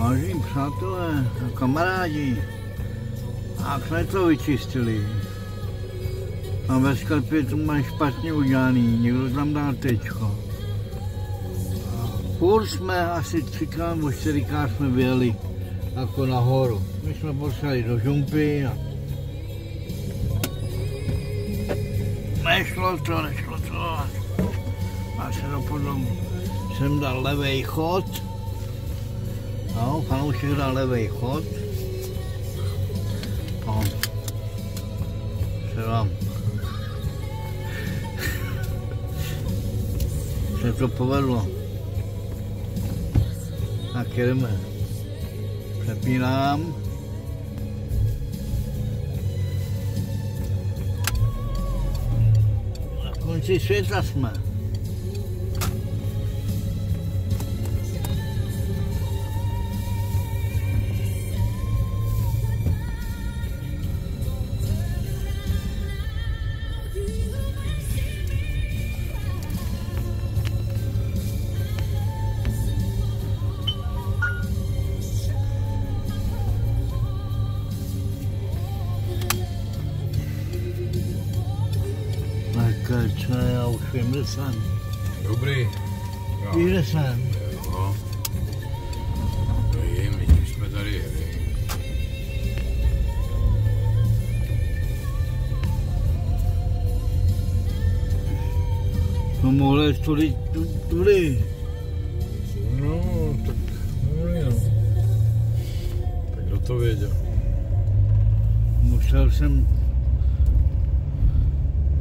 Vážení přátelé kamarádi, a jsme to vyčistili. A ve sklepě to mají špatně udělaný, někdo tam dá tečko. Furt jsme asi třikrát nebo čtyřikrát jsme vyjeli jako nahoru. My jsme poslali do žumpy a nešlo to, nešlo to. A se potom jsem dal levý chod. No, fanoušek dal levý chod. No. Se vám se to povedlo. Tak jedeme. Přepínám. Na konci světa jsme. Tak co já už vím, kde jsem. Dobrý. Jo. Víš, kde jsem? Jo. To je, my tím jsme tady jeli. No mohli tudy, tu- tudy. No, tak dobrý, no. Tak kdo to věděl? Musel jsem...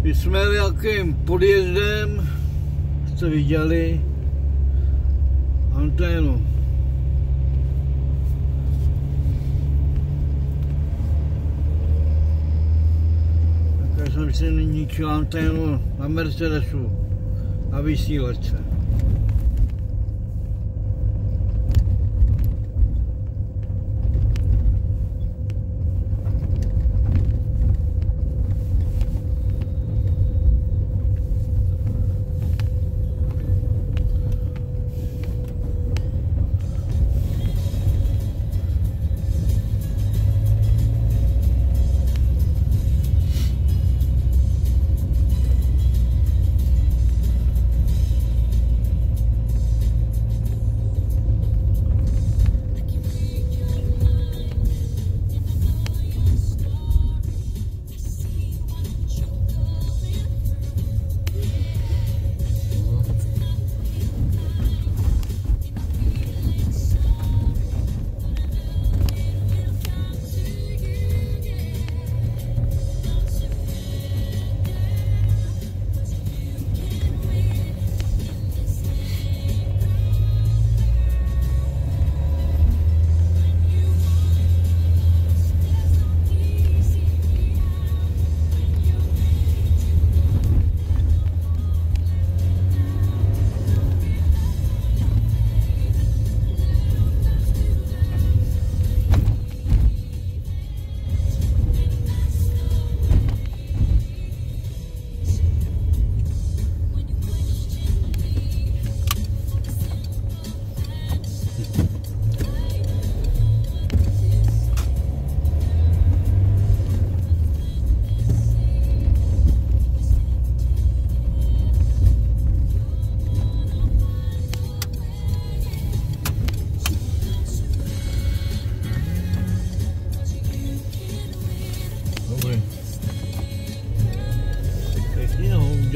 My jsme jeli jakým podjezdem, jste viděli, anténu. Tak jsem si ničil anténu na Mercedesu na vysílačce.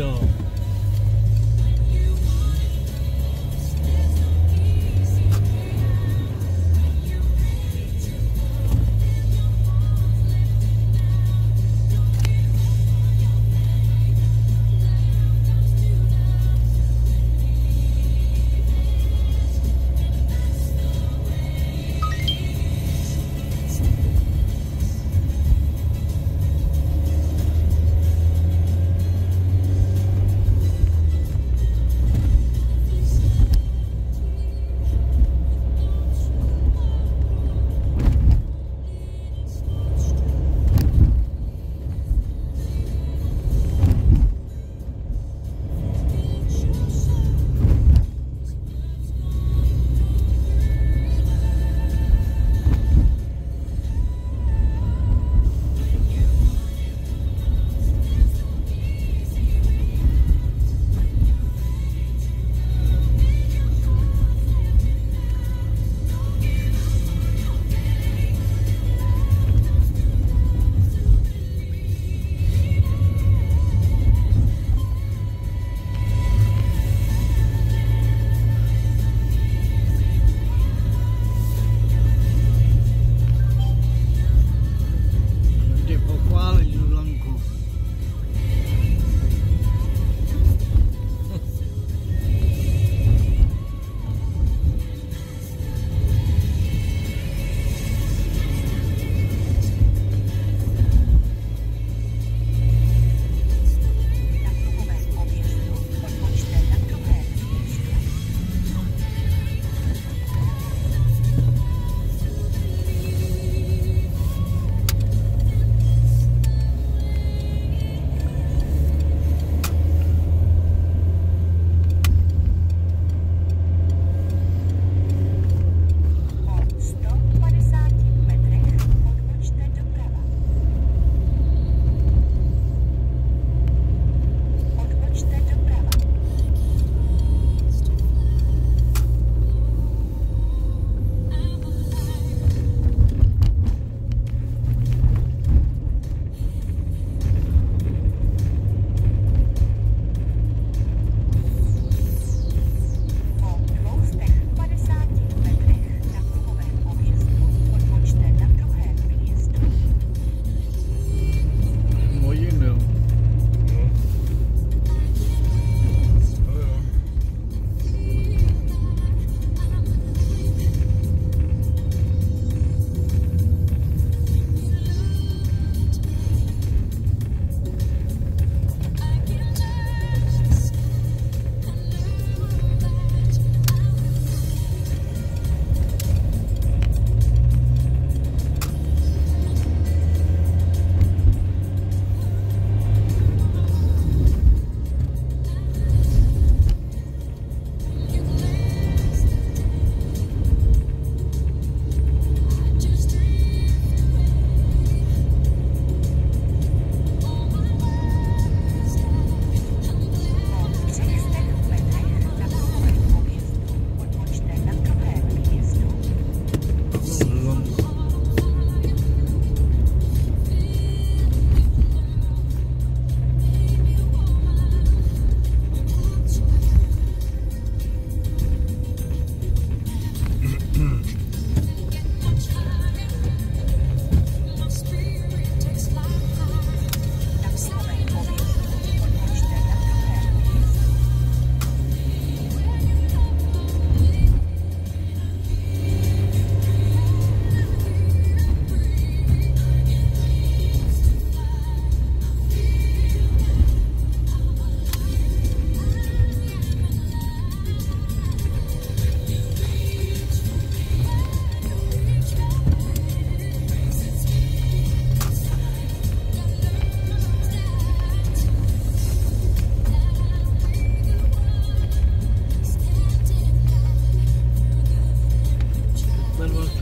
go.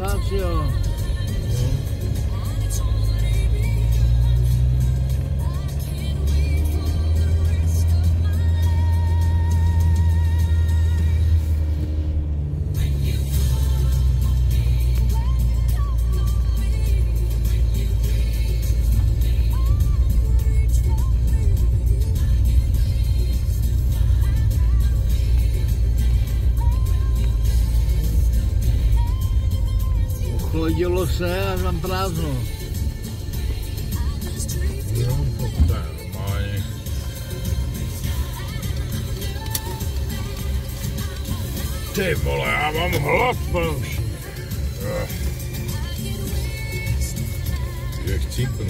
Calcio. Jo. Ochladilo se a tam prázdno. Ty vole, já mám hlad, už. Jak cípnu.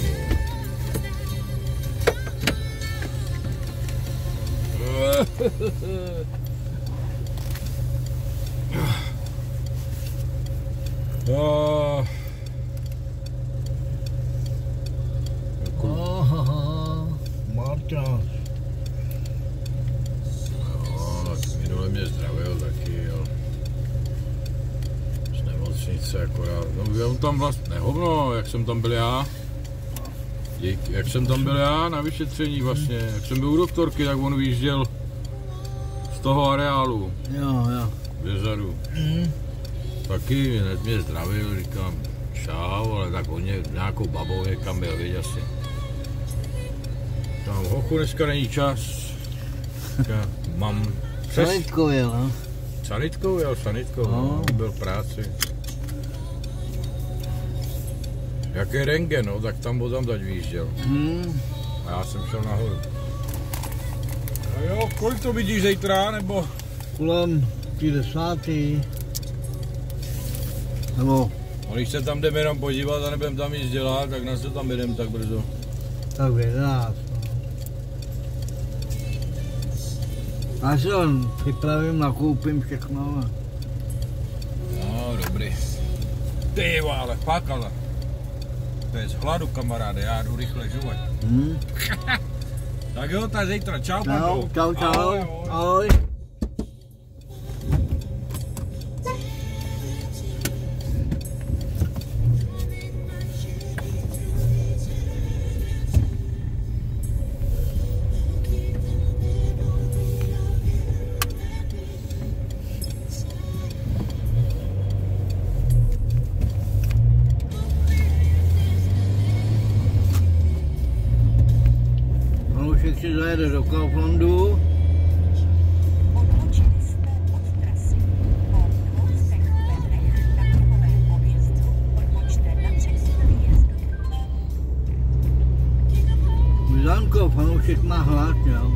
Ah. Jako, Aha, Marta. no, tak minule mě zdravil taky, jo. Z nemocnice akorát. No, já tam vlastně, hovno, jak jsem tam byl já. Dík, jak jsem tam byl já na vyšetření vlastně, jak jsem byl u doktorky, tak on vyjížděl z toho areálu, Jo, jo. Vězaru. Mm. Taky hned mě zdravil, říkám čau, ale tak on mě nějakou babou někam byl, víš asi. Tam hochu, dneska není čas. Říkám, mám přes... Sanitkou jel, no? Sanitkou, jel sanitkou, No. no. byl v práci. Jak je rengen, no, tak tam byl tam teď vyjížděl. Hmm. A já jsem šel nahoru. A jo, kolik to vidíš zítra, nebo? Kolem tý desátý. Nebo A když se tam jdeme jenom podívat a nebudeme tam nic dělat, tak na co tam jdem tak brzo? tak v jedenáct. No. Já si on připravím, nakoupím všechno. No, dobrý. Ty vole, fakt ale. To je z hladu, kamaráde, já jdu rychle žuvat. Hmm. Tak jo, tak zítra, čau, Čau, čau, čau. Ahoj, ahoj. Ahoj. Odbočte na třetí výjezd. Zanko, fanoušek má hlad, jo.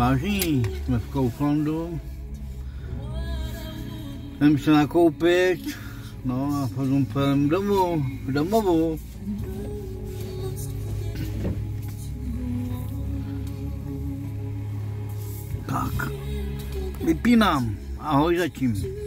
Vážení, jsme v Kauflandu. Jdem se nakoupit, no a potom půjdem domů, domovu. Tak, vypínám. Ahoj zatím.